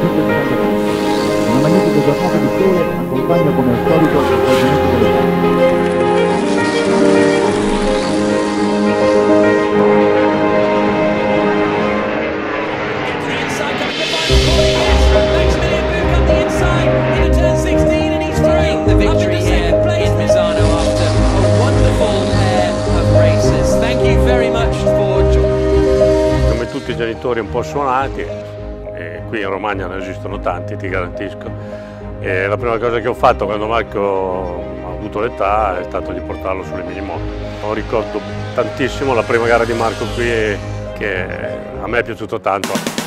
1975. Una magnifica giornata di sole accompagna come al solito il svolgimento delle gare. To the inside, coming to the final corner, yes. Maximilian Buch up the inside into turn 16, and he's through. the Up victory into here second place. in Misano after a wonderful pair of races. Thank you very much for joining. come tutti i genitori un po' suonati, qui in Romagna ne esistono tanti, ti garantisco. E la prima cosa che ho fatto quando Marco ha avuto l'età è stato di portarlo sulle minimoto. Ho ricordo tantissimo la prima gara di Marco qui che a me è piaciuto tanto.